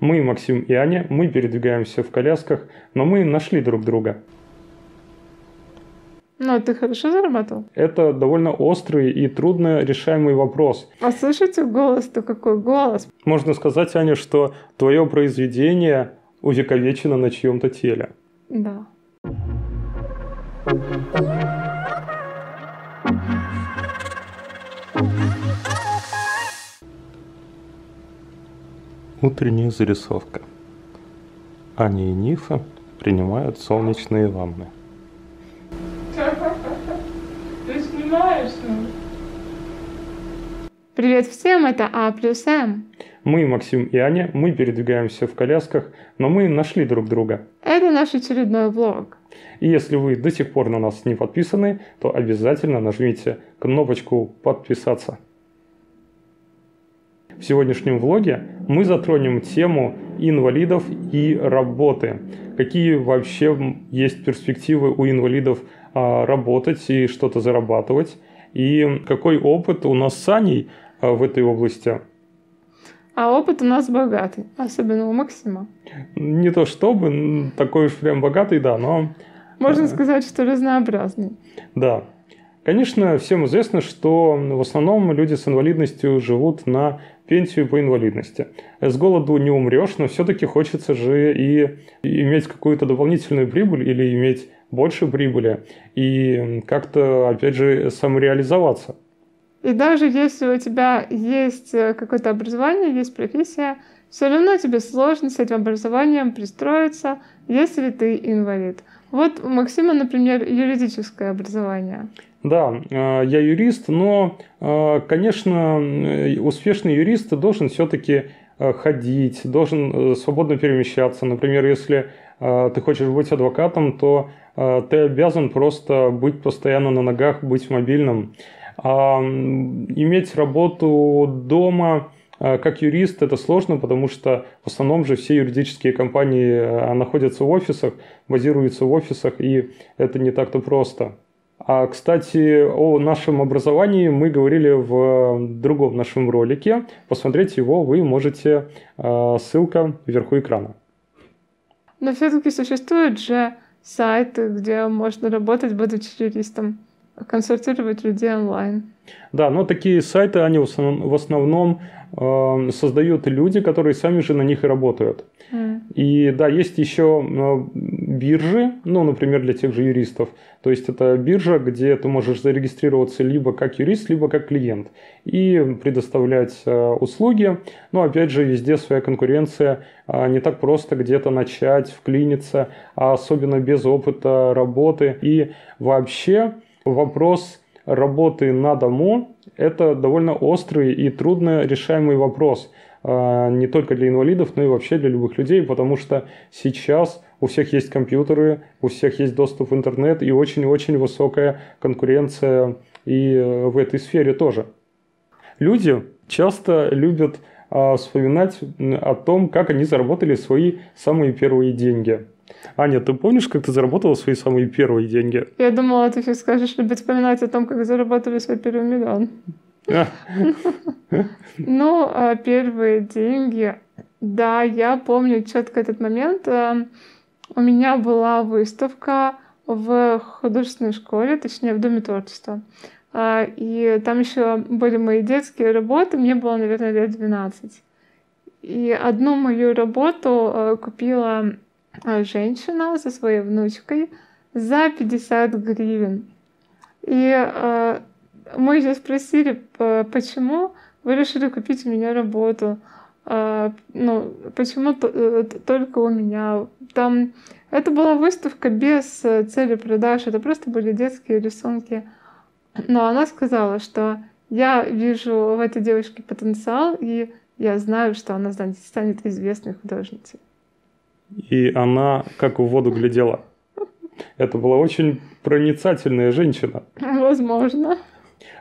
Мы, Максим и Аня, мы передвигаемся в колясках, но мы нашли друг друга. Ну, ты хорошо зарабатывал? Это довольно острый и трудно решаемый вопрос. А слышите голос-то какой голос? Можно сказать, Аня, что твое произведение увековечено на чьем-то теле. Да. Утренняя зарисовка. Аня и Нифа принимают солнечные ванны. Ты снимаешь? Привет всем, это А плюс М. Мы, Максим и Аня, мы передвигаемся в колясках, но мы нашли друг друга. Это наш очередной влог. И если вы до сих пор на нас не подписаны, то обязательно нажмите кнопочку «Подписаться». В сегодняшнем влоге мы затронем тему инвалидов и работы. Какие вообще есть перспективы у инвалидов а, работать и что-то зарабатывать. И какой опыт у нас с Аней а, в этой области. А опыт у нас богатый, особенно у Максима. Не то чтобы такой уж прям богатый, да, но... Можно сказать, что разнообразный. Да. Конечно, всем известно, что в основном люди с инвалидностью живут на пенсию по инвалидности. С голоду не умрешь, но все-таки хочется же и иметь какую-то дополнительную прибыль или иметь больше прибыли и как-то, опять же, самореализоваться. И даже если у тебя есть э, какое-то образование, есть профессия, все равно тебе сложно с этим образованием пристроиться, если ты инвалид. Вот у Максима, например, юридическое образование. Да, э, я юрист, но, э, конечно, успешный юрист должен все-таки э, ходить, должен свободно перемещаться. Например, если ты хочешь быть адвокатом, то ты обязан просто быть постоянно на ногах, быть мобильным. А иметь работу дома как юрист это сложно, потому что в основном же все юридические компании находятся в офисах, базируются в офисах, и это не так-то просто. А, кстати, о нашем образовании мы говорили в другом нашем ролике. Посмотреть его вы можете, а, ссылка вверху экрана. Но все-таки существуют же сайты, где можно работать, будучи юристом, консультировать людей онлайн. Да, но такие сайты, они в основном, в основном э, создают люди, которые сами же на них и работают. Mm. И да, есть еще э, биржи, ну, например, для тех же юристов. То есть это биржа, где ты можешь зарегистрироваться либо как юрист, либо как клиент и предоставлять э, услуги. Но опять же, везде своя конкуренция. Э, не так просто где-то начать, вклиниться, а особенно без опыта работы. И вообще вопрос работы на дому – это довольно острый и трудно решаемый вопрос а, не только для инвалидов, но и вообще для любых людей, потому что сейчас у всех есть компьютеры, у всех есть доступ в интернет и очень-очень высокая конкуренция и э, в этой сфере тоже. Люди часто любят а, вспоминать о том, как они заработали свои самые первые деньги – Аня, ты помнишь, как ты заработала свои самые первые деньги? Я думала, ты сейчас скажешь, любить вспоминать о том, как заработали свой первый миллион. Ну, а первые деньги, да, я помню четко этот момент. Э, у меня была выставка в художественной школе, точнее, в Доме творчества. А, и там еще были мои детские работы, мне было, наверное, лет 12. И одну мою работу э, купила а, женщина со своей внучкой за 50 гривен. И э, мы ее спросили, почему вы решили купить у меня работу. Э, ну, почему э, только у меня? Там это была выставка без цели продаж, это просто были детские рисунки. Но она сказала, что я вижу в этой девушке потенциал, и я знаю, что она станет известной художницей и она как в воду глядела. Это была очень проницательная женщина. Возможно.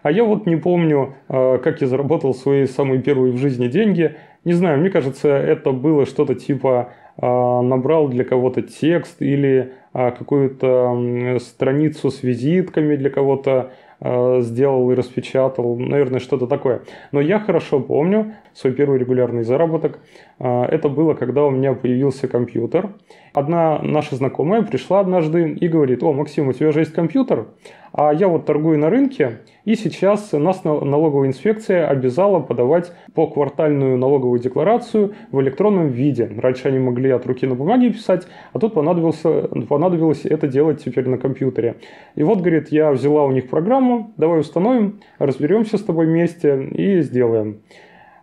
А я вот не помню, а, как я заработал свои самые первые в жизни деньги. Не знаю, мне кажется, это было что-то типа а, набрал для кого-то текст или а, какую-то страницу с визитками для кого-то э, сделал и распечатал, наверное, что-то такое. Но я хорошо помню свой первый регулярный заработок. Э, это было, когда у меня появился компьютер. Одна наша знакомая пришла однажды и говорит, о, Максим, у тебя же есть компьютер, а я вот торгую на рынке, и сейчас нас налоговая инспекция обязала подавать по квартальную налоговую декларацию в электронном виде. Раньше они могли от руки на бумаге писать, а тут понадобилось, понадобилось это делать теперь на компьютере. И вот, говорит, я взяла у них программу, давай установим, разберемся с тобой вместе и сделаем.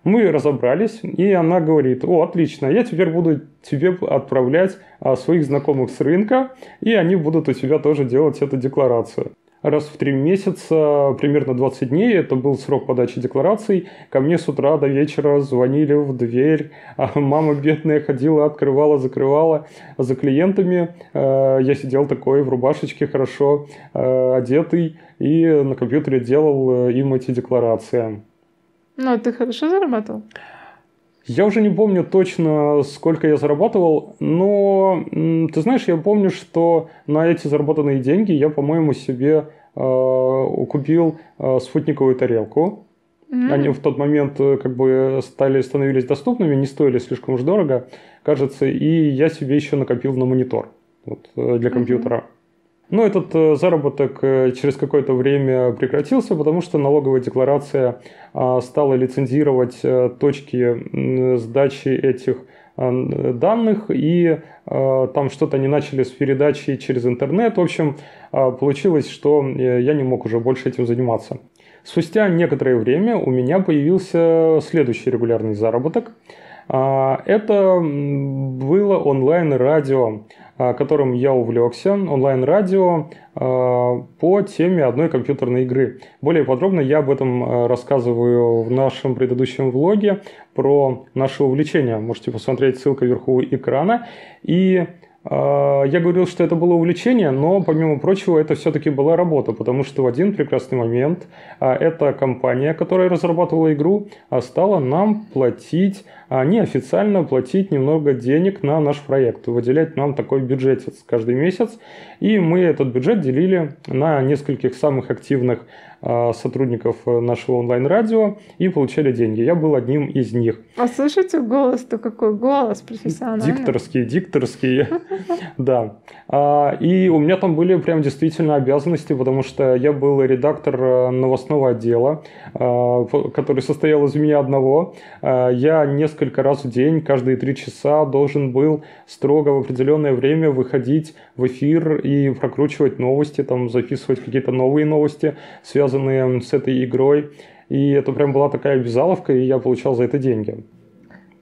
Мы разобрались, и она говорит, о, отлично, я теперь буду тебе отправлять а, своих знакомых с рынка, и они будут у тебя тоже делать эту декларацию раз в три месяца, примерно 20 дней, это был срок подачи деклараций, ко мне с утра до вечера звонили в дверь, а мама бедная ходила, открывала, закрывала за клиентами. Э, я сидел такой в рубашечке, хорошо э, одетый, и на компьютере делал э, им эти декларации. Ну, а ты хорошо зарабатывал? Я уже не помню точно, сколько я зарабатывал, но ты знаешь, я помню, что на эти заработанные деньги я, по-моему, себе э, купил э, спутниковую тарелку. Mm-hmm. Они в тот момент э, как бы стали становились доступными, не стоили слишком уж дорого, кажется, и я себе еще накопил на монитор вот, э, для компьютера. Mm-hmm. Но этот э, заработок э, через какое-то время прекратился, потому что налоговая декларация а, стала лицензировать э, точки сдачи этих данных, и там что-то они начали с передачей через интернет. В общем, а, получилось, что я не мог уже больше этим заниматься. Спустя некоторое время у меня появился следующий регулярный заработок. А, это было онлайн-радио. А, которым я увлекся, онлайн-радио а, по теме одной компьютерной игры. Более подробно я об этом рассказываю в нашем предыдущем влоге про наше увлечение. Можете посмотреть, ссылка вверху экрана. И я говорил, что это было увлечение, но, помимо прочего, это все-таки была работа, потому что в один прекрасный момент эта компания, которая разрабатывала игру, стала нам платить а неофициально платить немного денег на наш проект, выделять нам такой бюджетец каждый месяц. И мы этот бюджет делили на нескольких самых активных а, сотрудников нашего онлайн-радио и получали деньги. Я был одним из них. А слышите голос-то какой? Голос профессиональный. Дикторский, дикторский, да. А, и у меня там были прям действительно обязанности, потому что я был редактор э, новостного отдела, который состоял из меня одного. Я несколько раз в день, каждые три часа должен был строго в определенное время выходить в эфир и прокручивать новости, там записывать какие-то новые новости, связанные с этой игрой. И это прям была такая обязаловка, и я получал за это деньги.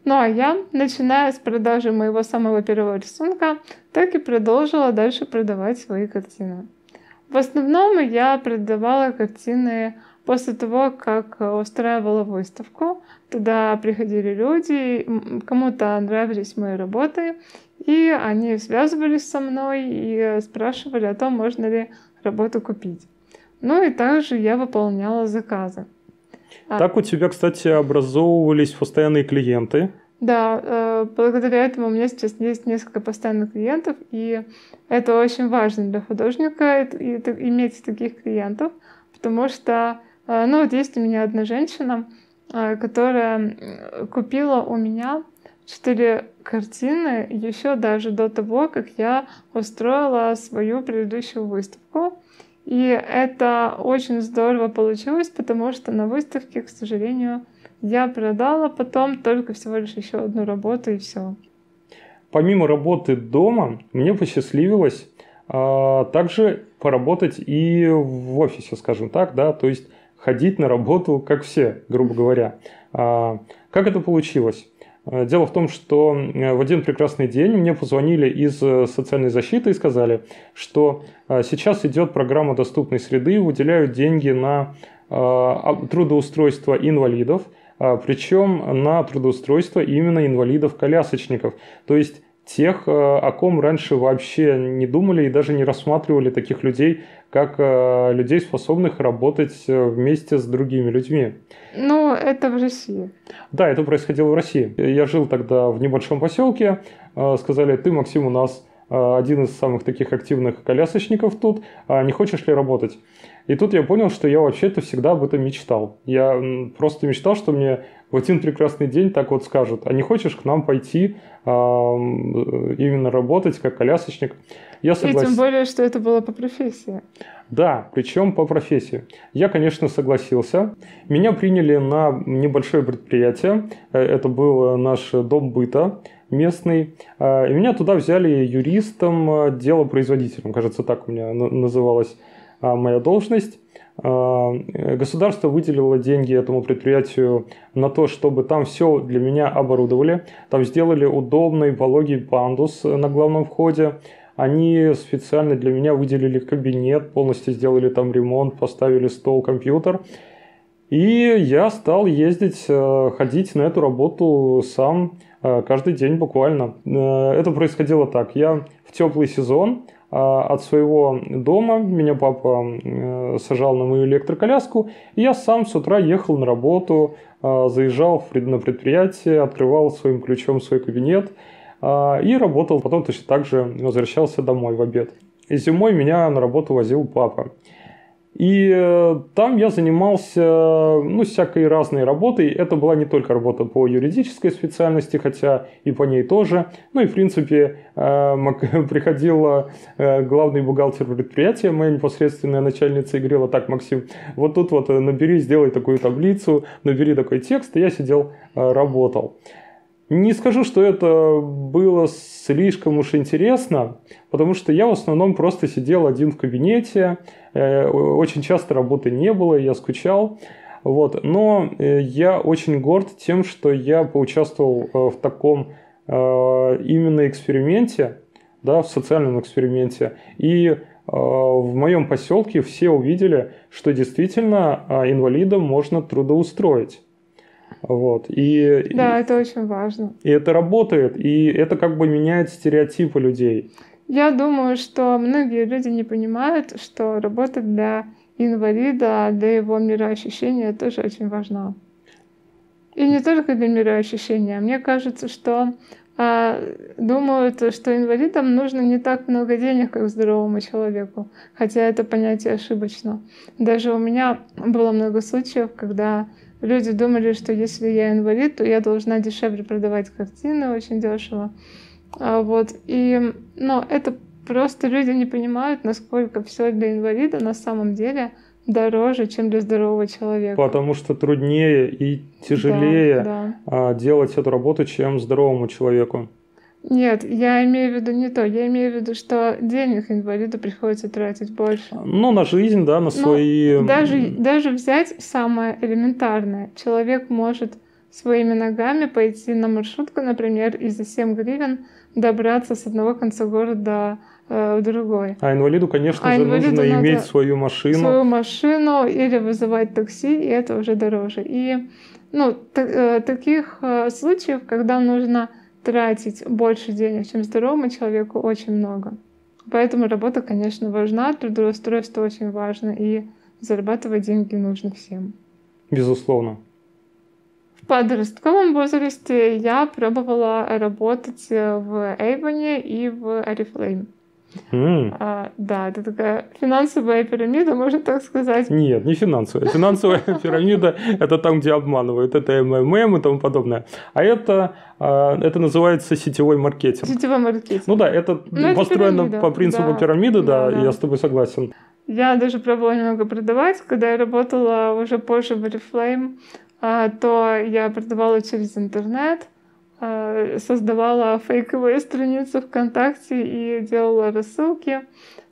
Ну а я, начиная с продажи моего самого первого рисунка, так и продолжила дальше продавать свои картины. В основном я продавала картины После того, как устраивала выставку, туда приходили люди, кому-то нравились мои работы, и они связывались со мной и спрашивали о том, можно ли работу купить. Ну и также я выполняла заказы. А так у тебя, кстати, образовывались постоянные клиенты. Да, э, благодаря этому у меня сейчас есть несколько постоянных клиентов, и это очень важно для художника иметь таких клиентов, потому что а, ну вот есть у меня одна женщина, а, которая купила у меня четыре картины еще даже до того, как я устроила свою предыдущую выставку. И это очень здорово получилось, потому что на выставке, к сожалению, я продала потом только всего лишь еще одну работу и все. Помимо работы дома, мне посчастливилось а, также поработать и в офисе, скажем так, да, то есть ходить на работу, как все, грубо говоря. А, как это получилось? А, дело в том, что в один прекрасный день мне позвонили из э, социальной защиты и сказали, что а, сейчас идет программа доступной среды, выделяют деньги на трудоустройство инвалидов, причем на трудоустройство именно инвалидов-колясочников. То есть тех, э, о ком раньше вообще не думали и даже не рассматривали таких людей, как э, людей, способных работать э, вместе с другими людьми. Ну, это в России. Да, это происходило в России. Я жил тогда в небольшом поселке. Сказали, ты, Максим, у нас один из самых таких активных колясочников тут, а не хочешь ли работать? И тут я понял, что я вообще-то всегда об этом мечтал. Я просто мечтал, что мне в один прекрасный день так вот скажут, а не хочешь к нам пойти а, именно работать как колясочник? Я согласен. И тем более, что это было по профессии. Да, причем по профессии. Я, конечно, согласился. Меня приняли на небольшое предприятие. Э, это был наш дом быта местный. А, и меня туда взяли юристом, э, делопроизводителем. Кажется, так у меня называлась а, моя должность. А, государство выделило деньги этому предприятию на то, чтобы там все для меня оборудовали. Там сделали удобный пологий пандус на главном входе. Они специально для меня выделили кабинет, полностью сделали там ремонт, поставили стол, компьютер. И я стал ездить, э, ходить на эту работу сам э, каждый день буквально. Э, это происходило так. Я в теплый сезон от своего дома. Меня папа сажал на мою электроколяску. И я сам с утра ехал на работу, заезжал на предприятие, открывал своим ключом свой кабинет и работал. Потом точно так же возвращался домой в обед. И зимой меня на работу возил папа. И э, там я занимался ну, всякой разной работой. Это была не только работа по юридической специальности, хотя и по ней тоже. Ну и, в принципе, э, приходила э, главный бухгалтер предприятия, моя непосредственная начальница, и говорила, так, Максим, вот тут вот набери, сделай такую таблицу, набери такой текст, и я сидел, работал. Не скажу, что это было слишком уж интересно, потому что я в основном просто сидел один в кабинете, э, очень часто работы не было, я скучал. Вот. Но э, я очень горд тем, что я поучаствовал э, в таком именно эксперименте, да, в социальном эксперименте. И в моем поселке все увидели, что действительно инвалидам можно трудоустроить. Вот. И, да, это очень важно. И это работает, и это как бы меняет стереотипы людей. Я думаю, что многие люди не понимают, что работа для инвалида, для его мироощущения тоже очень важна. И не только для мироощущения. Мне кажется, что а, думают, что инвалидам нужно не так много денег, как здоровому человеку. Хотя это понятие ошибочно. Даже у меня было много случаев, когда Люди думали, что если я инвалид, то я должна дешевле продавать картины очень дешево. А вот. И, но это просто люди не понимают, насколько все для инвалида на самом деле дороже, чем для здорового человека. Потому что труднее и тяжелее да, да. делать эту работу, чем здоровому человеку. Нет, я имею в виду не то. Я имею в виду, что денег инвалиду приходится тратить больше. Ну, на жизнь, да, на ну, свои... Ну, даже, даже взять самое элементарное. Человек может своими ногами пойти на маршрутку, например, и за 7 гривен добраться с одного конца города э, в другой. А инвалиду, конечно а же, инвалиду нужно иметь свою машину. Свою машину или вызывать такси, и это уже дороже. И ну, э, таких э, случаев, когда нужно тратить больше денег, чем здоровому человеку, очень много. Поэтому работа, конечно, важна, трудоустройство очень важно, и зарабатывать деньги нужно всем. Безусловно. В подростковом возрасте я пробовала работать в Эйвоне и в Oriflame. Mm. А, да, это такая финансовая пирамида, можно так сказать. Нет, не финансовая. Финансовая пирамида – это там, где обманывают. Это МММ и тому подобное. А это, а, это называется сетевой маркетинг. Сетевой маркетинг. Ну да, это ну, построено это по принципу да. пирамиды, да, да, да, я с тобой согласен. Я даже пробовала немного продавать. Когда я работала уже позже в Oriflame, а, то я продавала через интернет – создавала фейковые страницы ВКонтакте и делала рассылки.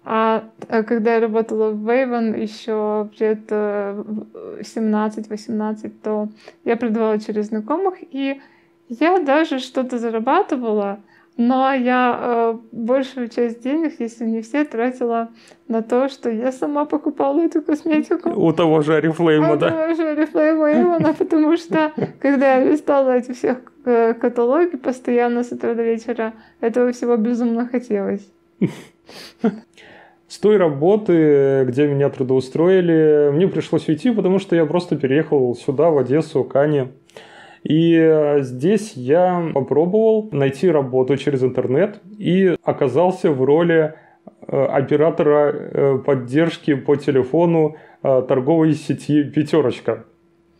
А, а когда я работала в Wavon еще лет 17-18, то я продавала через знакомых, и я даже что-то зарабатывала, но я э, большую часть денег, если не все, тратила на то, что я сама покупала эту косметику. У того же Арифлейма, да? У того же Арифлейма Ивана, потому что, когда я листала эти всех э, каталоги постоянно с утра до вечера, этого всего безумно хотелось. С той работы, где меня трудоустроили, мне пришлось уйти, потому что я просто переехал сюда, в Одессу, к Ане. И э, здесь я попробовал найти работу через интернет и оказался в роли э, оператора э, поддержки по телефону торговой сети «Пятерочка».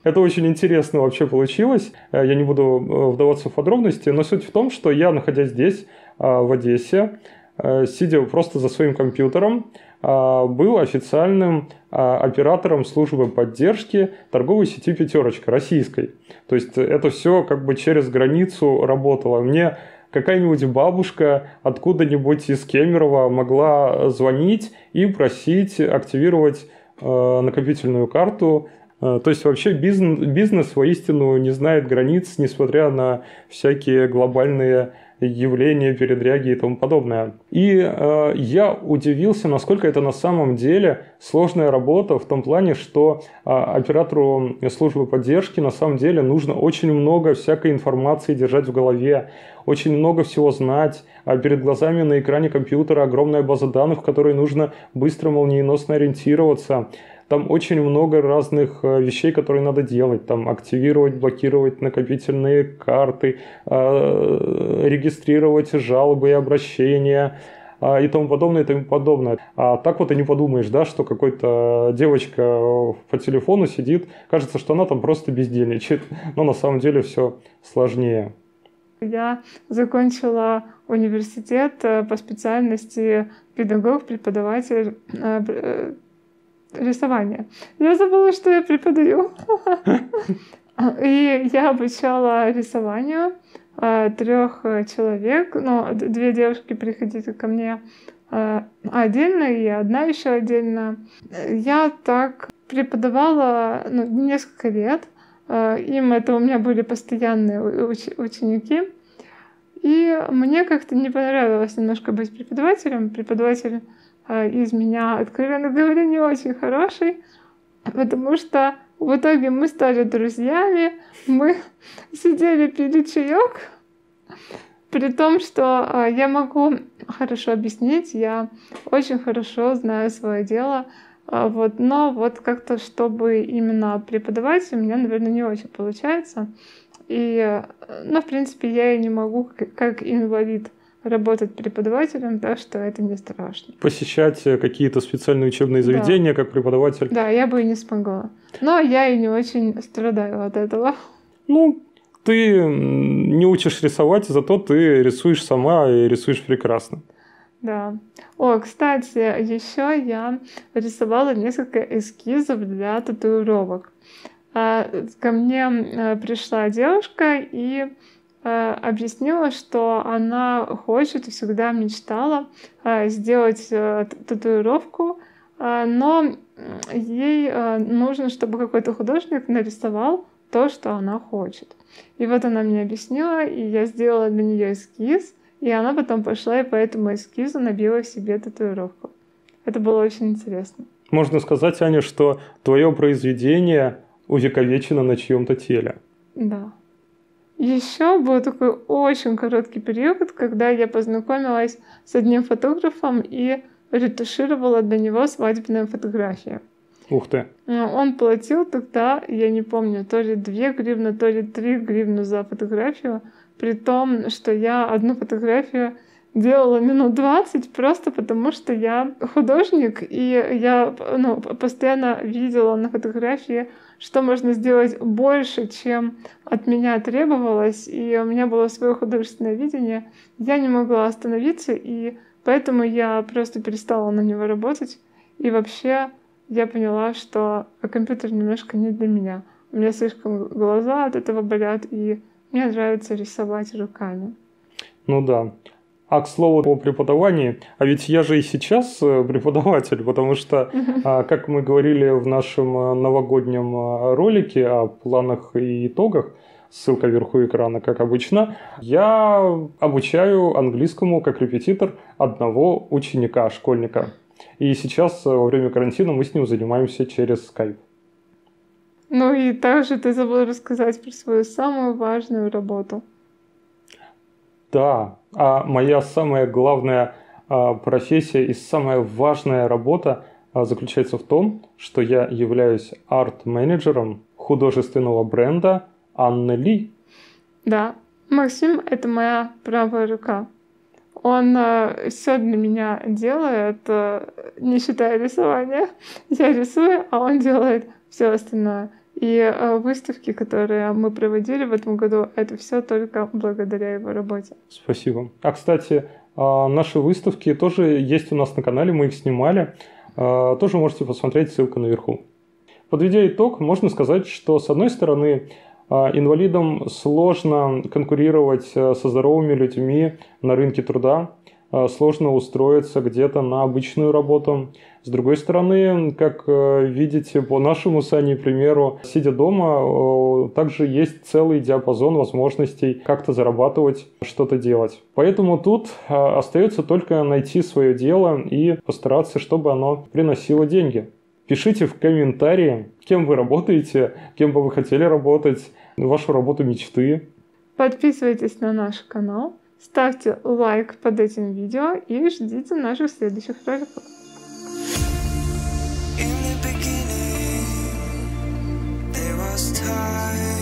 Это очень интересно вообще получилось. Я не буду вдаваться в подробности, но суть в том, что я, находясь здесь, в Одессе, сидя просто за своим компьютером, был официальным оператором службы поддержки торговой сети «Пятерочка» российской. То есть это все как бы через границу работало. Мне какая-нибудь бабушка откуда-нибудь из Кемерово могла звонить и просить активировать накопительную карту то есть вообще бизнес, бизнес воистину не знает границ, несмотря на всякие глобальные явления, передряги и тому подобное. И э, я удивился, насколько это на самом деле сложная работа в том плане, что э, оператору службы поддержки на самом деле нужно очень много всякой информации держать в голове, очень много всего знать, а перед глазами на экране компьютера огромная база данных, в которой нужно быстро, молниеносно ориентироваться. Там очень много разных э, вещей, которые надо делать. Там активировать, блокировать накопительные карты, э, регистрировать жалобы и обращения э, и тому подобное, и тому подобное. А так вот и не подумаешь, да, что какой-то девочка по телефону сидит, кажется, что она там просто бездельничает, но на самом деле все сложнее. Я закончила университет по специальности педагог, преподаватель рисование. Я забыла, что я преподаю. И я обучала рисованию э, трех человек. Ну, две девушки приходили ко мне э, отдельно и одна еще отдельно. Я так преподавала ну, несколько лет. Э, им это у меня были постоянные уч- ученики. И мне как-то не понравилось немножко быть преподавателем. Преподаватель Э, из меня, откровенно говоря, не очень хороший, потому что в итоге мы стали друзьями, мы сидели, пили чаек, при том, что э, я могу хорошо объяснить, я очень хорошо знаю свое дело, э, вот, но вот как-то, чтобы именно преподавать, у меня, наверное, не очень получается. И, ну, в принципе, я и не могу, как инвалид, работать преподавателем, так что это не страшно. Посещать э, какие-то специальные учебные заведения да. как преподаватель. Да, я бы и не смогла. Но я и не очень страдаю от этого. Ну, ты не учишь рисовать, зато ты рисуешь сама и рисуешь прекрасно. Да. О, кстати, еще я рисовала несколько эскизов для татуировок. А, ко мне пришла девушка и объяснила, что она хочет и всегда мечтала э, сделать э, татуировку, но ей нужно, чтобы какой-то художник нарисовал то, что она хочет. И вот она мне объяснила, и я сделала для нее эскиз, и она потом пошла и по этому эскизу набила себе татуировку. Это было очень интересно. Можно сказать, Аня, что твое произведение увековечено на чьем-то теле. Да. Еще был такой очень короткий период, когда я познакомилась с одним фотографом и ретушировала для него свадебные фотографии. Ух ты. Ну, он платил тогда, я не помню, то ли 2 гривны, то ли 3 гривны за фотографию, при том, что я одну фотографию делала минут 20 просто потому, что я художник, и я ну, постоянно видела на фотографии что можно сделать больше, чем от меня требовалось, и у меня было свое художественное видение, я не могла остановиться, и поэтому я просто перестала на него работать. И вообще я поняла, что компьютер немножко не для меня. У меня слишком глаза от этого болят, и мне нравится рисовать руками. Ну да. А к слову о преподавании, а ведь я же и сейчас э, преподаватель, потому что, а, как мы говорили в нашем э, новогоднем э, ролике о планах и итогах, ссылка вверху экрана, как обычно, я обучаю английскому как репетитор одного ученика, школьника. И сейчас во время карантина мы с ним занимаемся через Skype. Ну и также ты забыл рассказать про свою самую важную работу. Да, а моя самая главная а, профессия и самая важная работа а, заключается в том, что я являюсь арт-менеджером художественного бренда Анна Ли. Да, Максим — это моя правая рука. Он э, все для меня делает, э, не считая рисования. Я рисую, а он делает все остальное. И э, выставки, которые мы проводили в этом году, это все только благодаря его работе. Спасибо. А, кстати, э, наши выставки тоже есть у нас на канале, мы их снимали. Э, тоже можете посмотреть, ссылка наверху. Подведя итог, можно сказать, что с одной стороны, а, инвалидам сложно конкурировать э, со здоровыми людьми на рынке труда, а, сложно устроиться где-то на обычную работу. С другой стороны, как э, видите по нашему с Аней примеру, сидя дома, также есть целый диапазон возможностей как-то зарабатывать, что-то делать. Поэтому тут а, остается только найти свое дело и постараться, чтобы оно приносило деньги. Пишите в комментарии, кем вы работаете, кем бы вы хотели работать, вашу работу мечты. Подписывайтесь на наш канал, ставьте лайк под этим видео и ждите наших следующих роликов. time